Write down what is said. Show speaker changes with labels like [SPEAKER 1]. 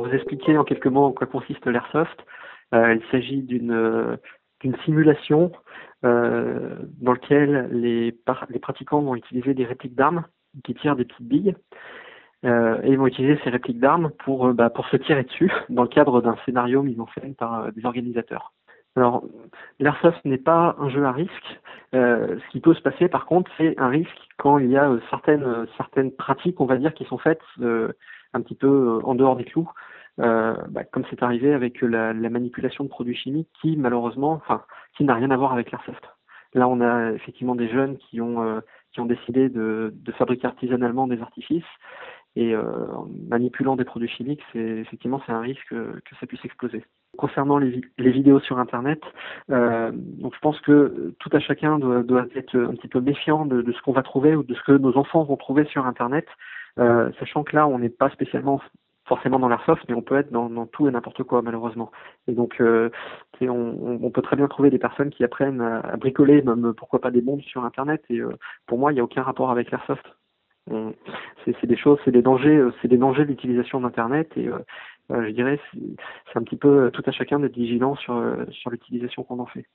[SPEAKER 1] vous expliquer en quelques mots en quoi consiste l'airsoft. il s'agit d'une d'une simulation dans laquelle les, pratiquants vont utiliser des répliques d'armes qui tirent des petites billes euh, et ils vont utiliser ces répliques d'armes pour, euh, bah, pour se tirer dessus dans le cadre d'un scénario mis en scène par euh, des organisateurs. Alors, l'airsoft n'est pas un jeu à risque. Euh, ce qui peut se passer, par contre, c'est un risque quand il y a certaines certaines pratiques, on va dire, qui sont faites un petit peu en dehors des clous, bah, comme c'est arrivé avec la, la, manipulation de produits chimiques, qui malheureusement, enfin, qui n'a rien à voir avec l'airsoft. Là, on a effectivement des jeunes qui ont qui ont décidé de, de fabriquer artisanalement des artifices et euh, en manipulant des produits chimiques, c'est effectivement c'est un risque que, ça puisse exploser. Concernant les, vidéos sur Internet, euh, donc je pense que tout à chacun doit, être un petit peu méfiant de, de ce qu'on va trouver ou de ce que nos enfants vont trouver sur Internet, euh, sachant que là on n'est pas spécialement forcément dans l'airsoft, mais on peut être dans, tout et n'importe quoi malheureusement. Et donc, euh, on, peut très bien trouver des personnes qui apprennent à, bricoler, même pourquoi pas des bombes sur Internet. Et pour moi, il n'y a aucun rapport avec l'airsoft c'est des choses, c'est des dangers, c'est des dangers d'utilisation d'Internet et euh, euh, je dirais c'est un petit peu tout à chacun d'être vigilant sur sur l'utilisation qu'on en fait.